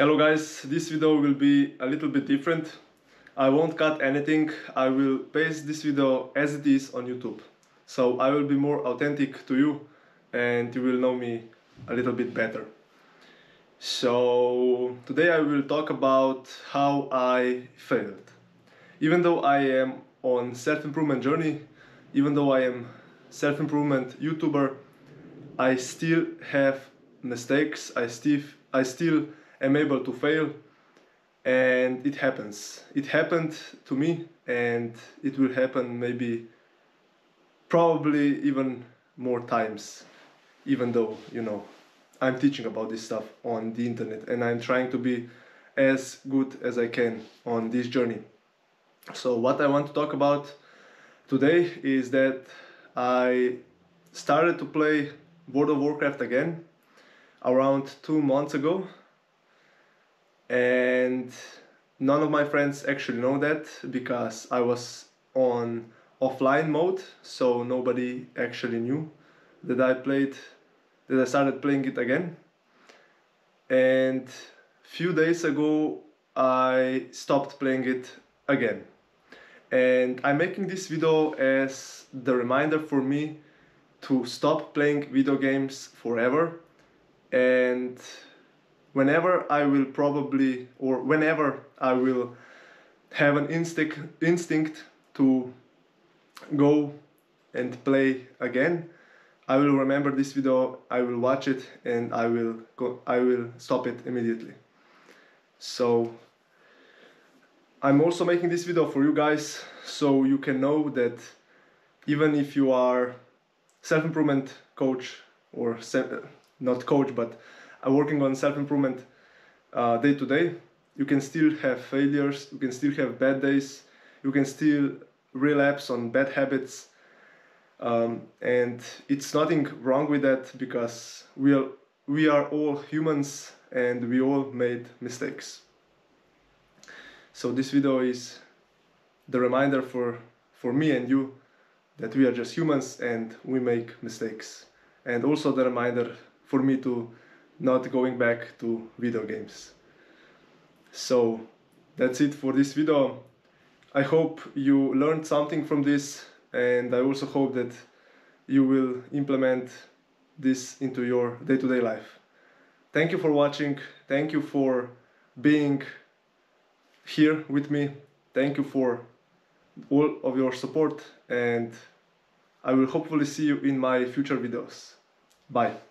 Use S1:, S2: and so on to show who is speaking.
S1: Hello guys, this video will be a little bit different. I won't cut anything, I will paste this video as it is on YouTube. So I will be more authentic to you and you will know me a little bit better. So today I will talk about how I failed. Even though I am on self-improvement journey, even though I am self-improvement YouTuber, I still have mistakes, I still I still am able to fail and it happens. It happened to me and it will happen maybe probably even more times even though you know I'm teaching about this stuff on the internet and I'm trying to be as good as I can on this journey. So what I want to talk about today is that I started to play World of Warcraft again around two months ago and none of my friends actually know that because I was on offline mode so nobody actually knew that I played that I started playing it again. And few days ago I stopped playing it again. And I'm making this video as the reminder for me to stop playing video games forever. And whenever I will probably or whenever I will have an instinct instinct to go and play again I will remember this video I will watch it and I will go I will stop it immediately. So I'm also making this video for you guys so you can know that even if you are self-improvement coach or not coach but are working on self-improvement uh, day to day. You can still have failures you can still have bad days you can still relapse on bad habits. Um, and it's nothing wrong with that because we are we are all humans and we all made mistakes. So this video is the reminder for for me and you that we are just humans and we make mistakes. And also the reminder for me to not going back to video games. So that's it for this video. I hope you learned something from this and I also hope that you will implement this into your day-to-day -day life. Thank you for watching. Thank you for being here with me. Thank you for all of your support and I will hopefully see you in my future videos. Bye.